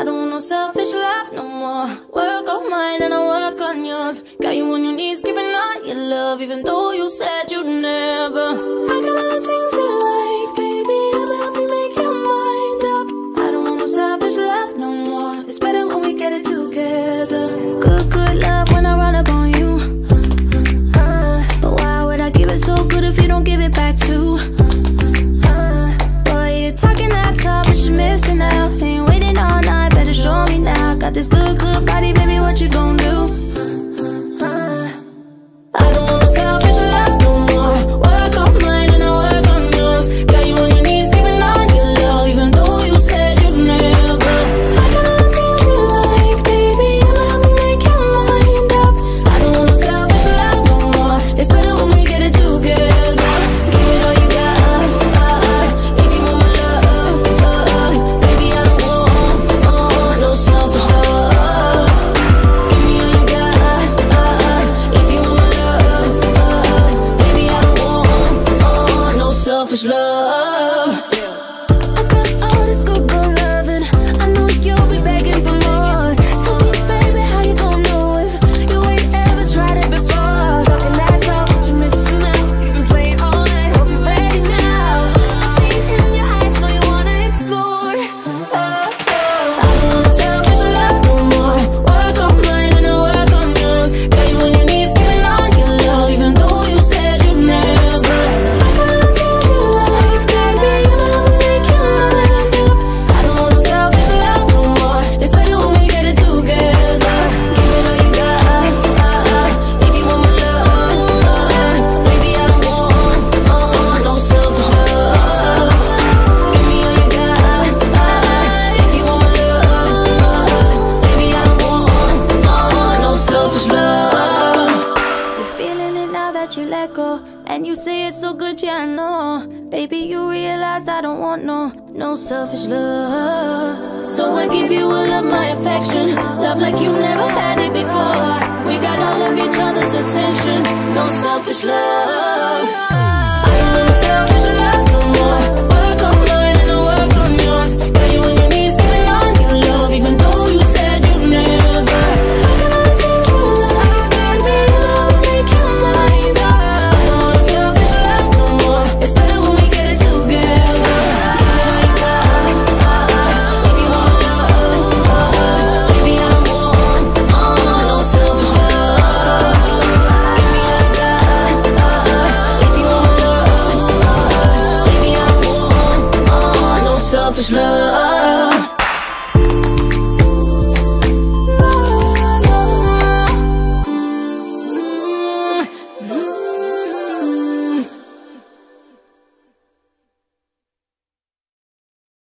I don't know selfish love no more. Work on mine and I work on yours. Got you on your knees giving all your love Even though you said you'd never. I got a lot things you like Baby, I'll help you make your mind up. I don't want no selfish love no more. It's better when we get it together. Good, good love when I run up on you. Uh, uh, uh. But why would I give it so good if you don't give it back to got this good, good body, baby, what you gonna do? selfish love. let go. And you say it's so good, yeah, I know. Baby, you realize I don't want no, no selfish love. So I give you all of my affection, love like you never had it before. We got all of each other's attention, no selfish love. was love.